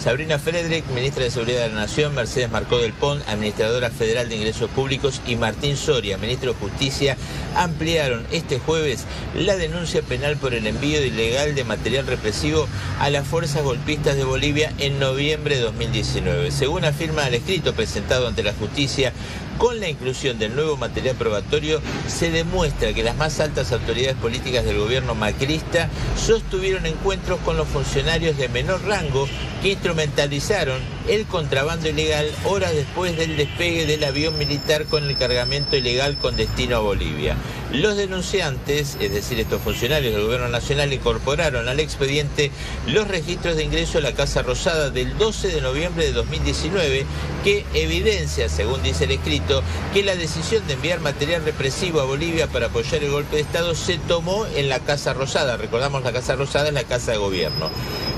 Sabrina Frederick, ministra de Seguridad de la Nación, Mercedes Marcó del Pont, administradora federal de ingresos públicos, y Martín Soria, ministro de Justicia, ampliaron este jueves la denuncia penal por el envío ilegal de material represivo a las fuerzas golpistas de Bolivia en noviembre de 2019. Según afirma el escrito presentado ante la justicia, con la inclusión del nuevo material probatorio se demuestra que las más altas autoridades políticas del gobierno macrista sostuvieron encuentros con los funcionarios de menor rango que instrumentalizaron el contrabando ilegal horas después del despegue del avión militar con el cargamento ilegal con destino a Bolivia. Los denunciantes, es decir, estos funcionarios del Gobierno Nacional, incorporaron al expediente los registros de ingreso a la Casa Rosada del 12 de noviembre de 2019, que evidencia, según dice el escrito, que la decisión de enviar material represivo a Bolivia para apoyar el golpe de Estado se tomó en la Casa Rosada. Recordamos, la Casa Rosada es la Casa de Gobierno.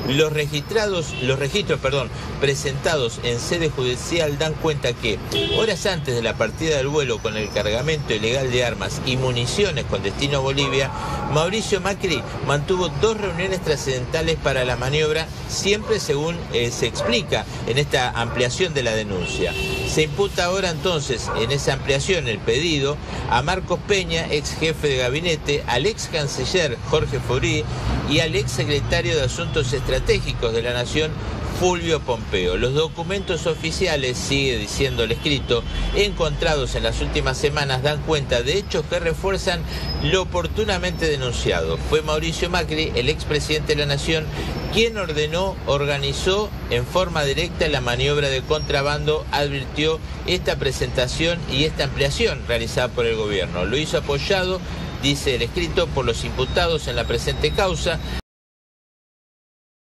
Los registrados, los registros, perdón, presentados en sede judicial dan cuenta que horas antes de la partida del vuelo con el cargamento ilegal de armas y municiones con destino a Bolivia, Mauricio Macri mantuvo dos reuniones trascendentales para la maniobra, siempre según eh, se explica en esta ampliación de la denuncia. Se imputa ahora entonces en esa ampliación el pedido a Marcos Peña, ex jefe de gabinete, al ex canciller Jorge Fourí y al ex secretario de Asuntos Estratégicos de la Nación, Fulvio Pompeo. Los documentos oficiales, sigue diciendo el escrito, encontrados en las últimas semanas dan cuenta de hechos que refuerzan lo oportunamente denunciado. Fue Mauricio Macri, el expresidente de la Nación, quien ordenó, organizó en forma directa la maniobra de contrabando, advirtió esta presentación y esta ampliación realizada por el gobierno. Lo hizo apoyado dice el escrito, por los imputados en la presente causa,